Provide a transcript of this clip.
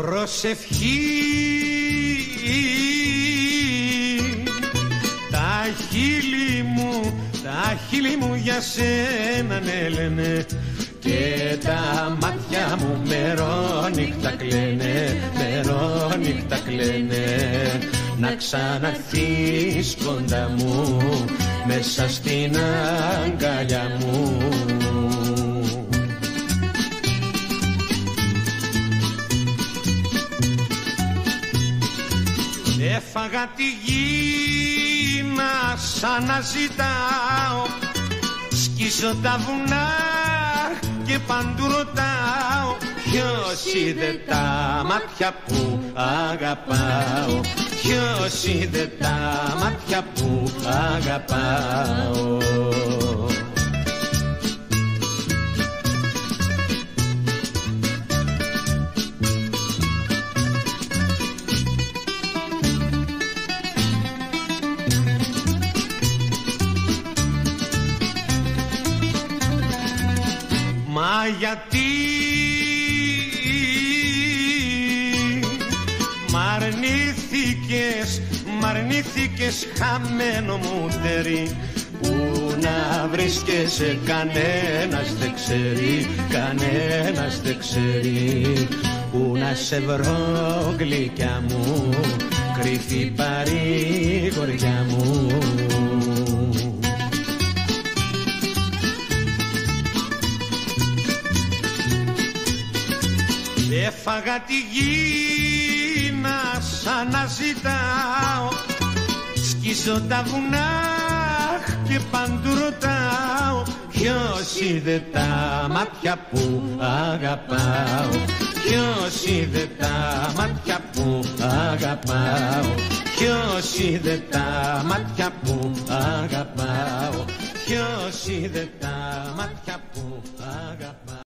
προσευχή. Τα χείλη μου, τα χείλη μου για σένα ναι λένε. Και τα μάτια μου μερόνυχτα κλαίνε, μερόνυχτα κλαίνε. Να ξαναρθείς κοντά μου μέσα στην αγκαλιά μου Έφαγα τη γη να σ' αναζητάω. Σκίζω τα βουνά και παντού ρωτάω. Ποιος είδε τα μάτια που αγαπάω; Ποιος είδε τα μάτια που αγαπάω; Μα γιατί; Μ' αρνήθηκες, μ' αρνήθηκες χαμένο μου τερί που να βρίσκεσαι κανένας δεν ξέρει, κανένας δεν ξέρει. Που να σε βρω γλυκιά μου, κρυφή παρηγοριά μου Έφαγα τη γη να σ' αναζητάω. Σκίζω τα βουνά και παντού ρωτάω. Ποιος είδε τα μάτια που αγαπάω; Ποιος είδε τα μάτια που αγαπάω; Ποιος είδε τα μάτια που αγαπάω; Ποιος είδε τα μάτια που αγαπάω;